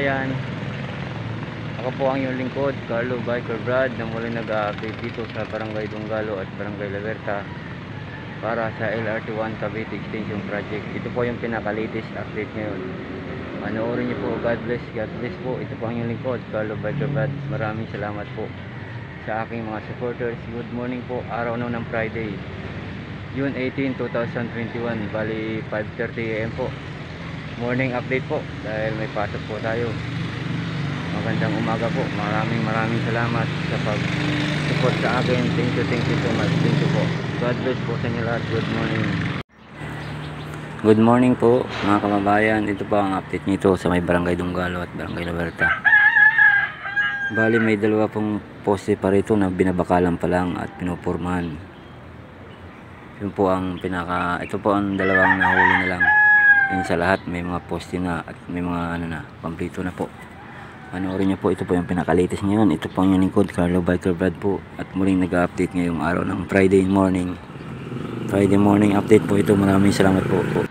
Kababayan Ako po ang iyong lingkod Carlo Biker Brad na muli nag-update dito sa Barangay Dunggalo at Barangay Laverta para sa LRT1 Cavite Extension Project. Ito po yung pinaka-latest update ngayon. Manoorin niyo po. God bless God bless po. Ito po ang iyong lingkod Carlo Biker Brad. Maraming salamat po sa aking mga supporters. Good morning po. Araw na ng Friday June 18, 2021 Bali 5.30am po morning update po dahil may pasok po tayo. Magandang umaga po. Maraming maraming salamat sa pag support sa akin. Thank you thank you so much. Thank you po. God bless po sa inyo lahat. Good morning. Good morning po mga kamabayan ito po ang update nito sa may barangay Dunggalo at barangay Laberta bali may dalawa pong poste pa rito na binabakalan pa lang at pinupurmahan yun po ang pinaka ito po ang dalawang nahuli na lang yun sa lahat may mga poste na at may mga ano na pamplito na po. Panoorin nyo po ito po yung pinakalitis ngayon. Ito po yung lingkod Carlo Biker Brad po. At muling nag-update ngayong araw ng Friday morning. Friday morning update po ito. Maraming salamat po, po.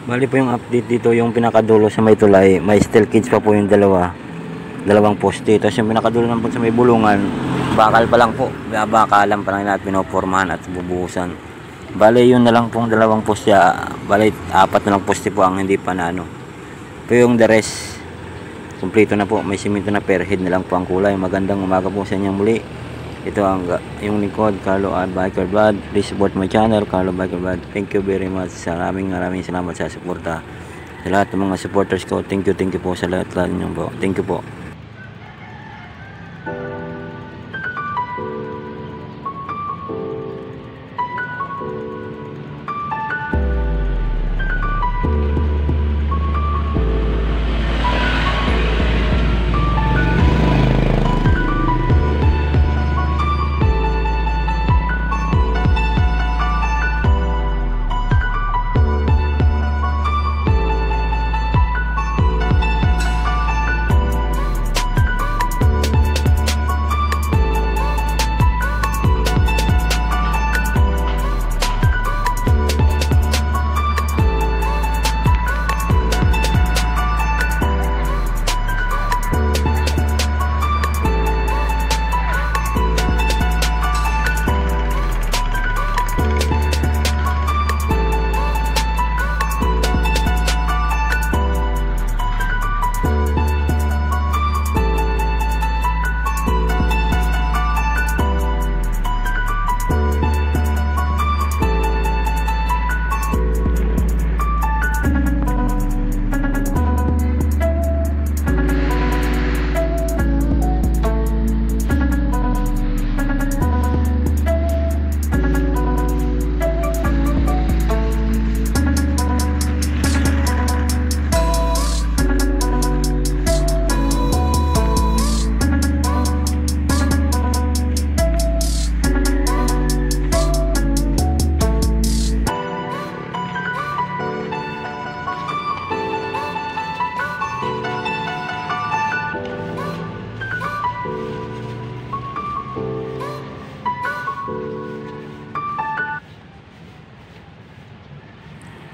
Bali po yung update dito, yung pinakadulo sa may tulay, may steel cage pa po yung dalawa. Dalawang poste. Tapos yung pinakadulo naman sa may bulungan, bakal pa lang po. Bakalan pa lang natin pinopormahan at bubuhusan. Bali yun na lang pong dalawang poste. Bali apat na lang poste po ang hindi pa na ano. Pero yung the rest, kumpleto na po. May simento na per head na lang po ang kulay. Magandang umaga po sa inyong muli. Ito ang yung lingkod, Carlo at Biker Blood. Please support my channel, Carlo Biker Blood. Thank you very much. Maraming maraming salamat sa suporta. Sa lahat ng mga supporters ko, thank you, thank you po sa lahat lahat ninyo po. Thank you po.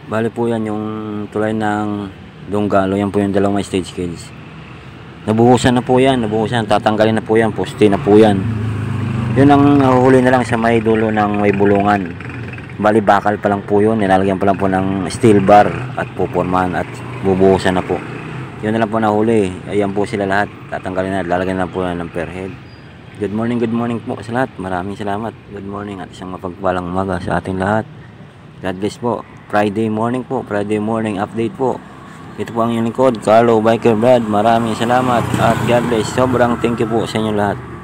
Bali po yan yung tulay ng Donggalo. Yan po yung dalawang stage cage. Nabuhusan na po yan. Nabuhusan. Tatanggalin na po yan. Poste na po yan. Yun ang nahuhuli na lang sa may dulo ng may bulungan. Bali bakal pa lang po yun. Nilalagyan pa lang po ng steel bar at puporman at bubuhusan na po. Yun na lang po nahuli. Ayan po sila lahat. Tatanggalin na. Lalagyan na po yan ng per head. Good morning, good morning po sa lahat. Maraming salamat. Good morning at isang mapagpalang umaga sa ating lahat. God bless po. Friday morning po. Friday morning update po. Ito po ang inyong lingkod. Carlo Biker Brad. Maraming salamat. At God bless. Sobrang thank you po sa inyo lahat.